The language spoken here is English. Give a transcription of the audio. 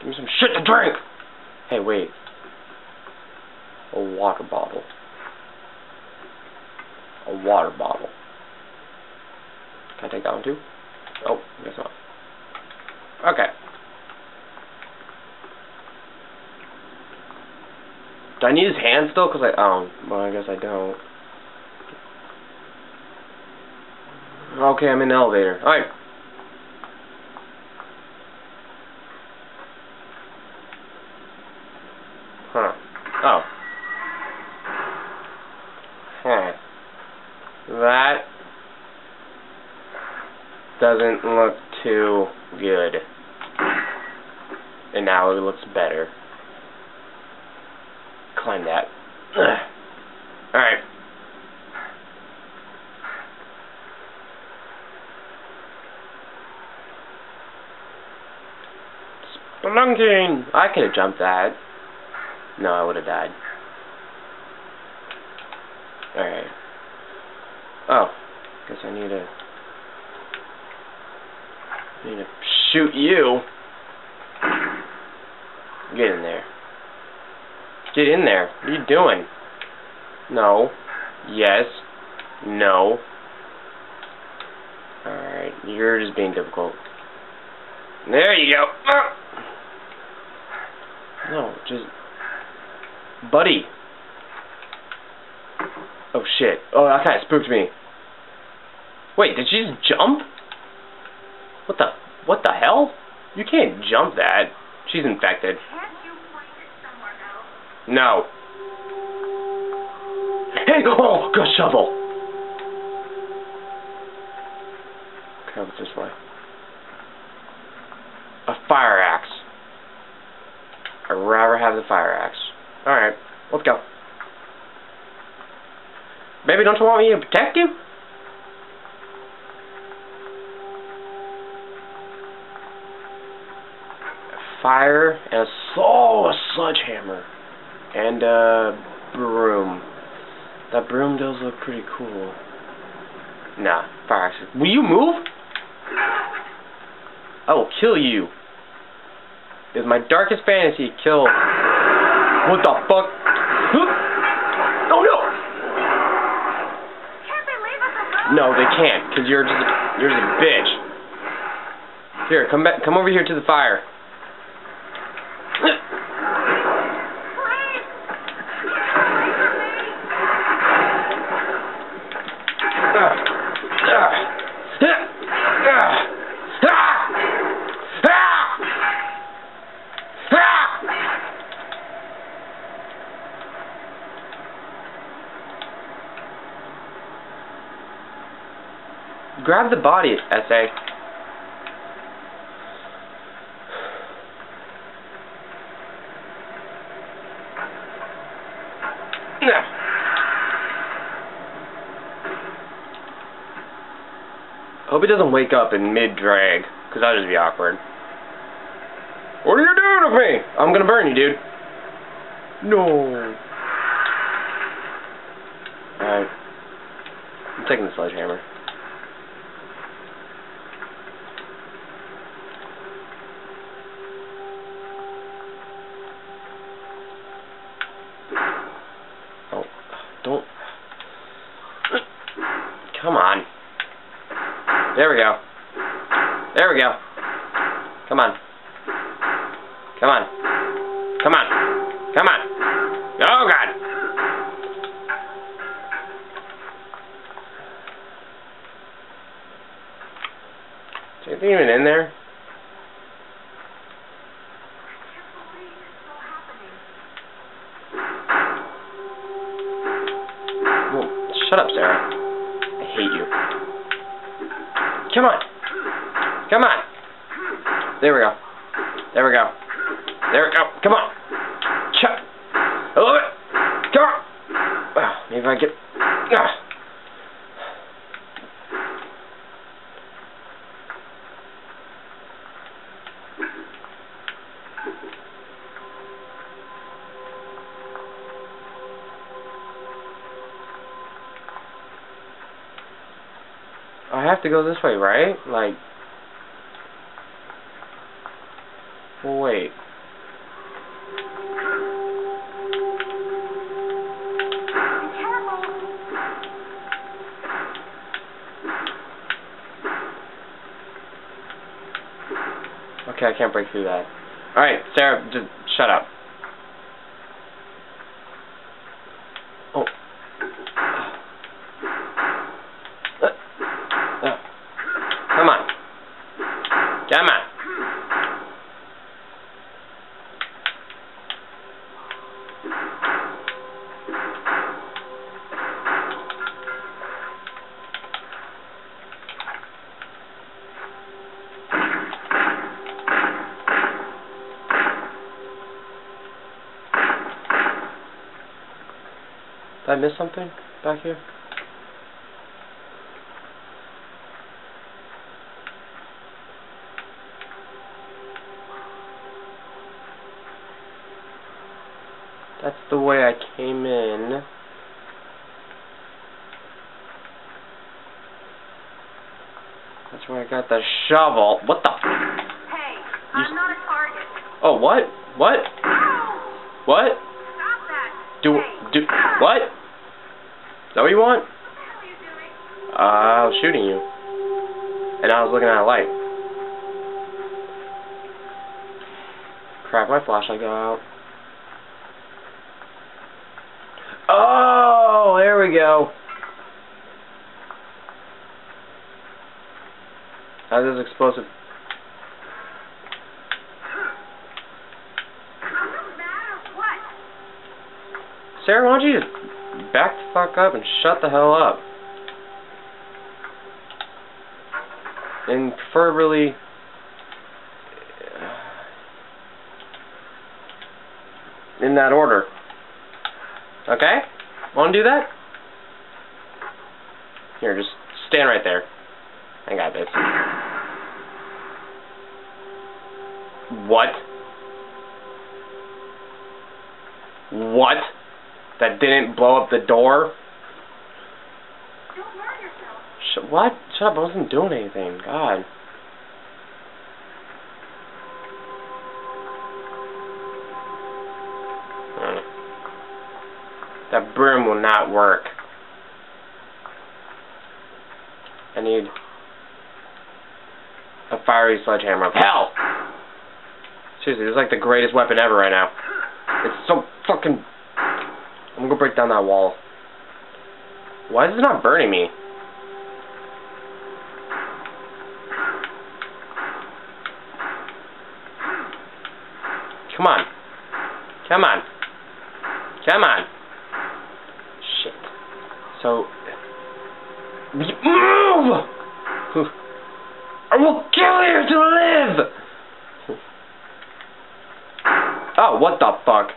Give me some shit to drink! Hey, wait. A water bottle. A water bottle. Can I take that one too? Oh, guess not. Okay. Do I need his hand still? Cause I, oh, well I guess I don't. Okay, I'm in the elevator. Alright. Huh. That doesn't look too good. And now it looks better. Climb that. Alright. Spelunking! I could have jumped that. No, I would have died. Alright. Oh. Guess I need to... need to shoot you. Get in there. Get in there. What are you doing? No. Yes. No. Alright, you're just being difficult. There you go. No, just... Buddy. Oh shit. Oh, that kind of spooked me. Wait, did she just jump? What the... What the hell? You can't jump that. She's infected. No. Hey! Oh, go shovel! Okay, what's this way? A fire axe. I'd rather have the fire axe. Alright, let's go. Baby, don't you want me to protect you? Fire and a soul, a sledgehammer, and a broom. That broom does look pretty cool. Nah, fire axe. Will you move? I will kill you. It's my darkest fantasy kill. What the fuck? Oh no! No, they can't, cause you're just you're just a bitch. Here, come back, come over here to the fire. Grab the body, essay. Hope he doesn't wake up in mid-drag, because that'd just be awkward. What are you doing with me? I'm gonna burn you, dude. No. Alright. I'm taking the sledgehammer. Oh, don't. Come on. There we go. There we go. Come on. Come on. Come on. Come on. Oh, God. Is anything even in there? Well, shut up, Sarah. I hate you. Come on. Come on. There we go. There we go. There we go. Come on. Chuck. A little. Come on. Maybe I get. have to go this way, right? Like... Well, wait. Okay, I can't break through that. Alright, Sarah, just shut up. Come on. Did I miss something back here? That's the way I came in. That's where I got the shovel. What the? Hey, I'm not a target. Oh, what? What? Ow! What? Stop that. Do hey. do what? Is that what you want? What the hell are you doing? Uh, I was shooting you, and I was looking at a light. Crap, my flashlight got out. Oh, there we go. How's this explosive? Sarah, why don't you just back the fuck up and shut the hell up? And preferably... In that order. Okay? Want to do that? Here, just stand right there. I got this. What? What? That didn't blow up the door? Don't hurt yourself. Sh what? Shut up, I wasn't doing anything. God. That broom will not work. I need a fiery sledgehammer of hell! Seriously, this is like the greatest weapon ever right now. It's so fucking... I'm gonna break down that wall. Why is it not burning me? Come on. Come on. Come on. Shit. So... Move! I will kill you to live! Oh, what the fuck?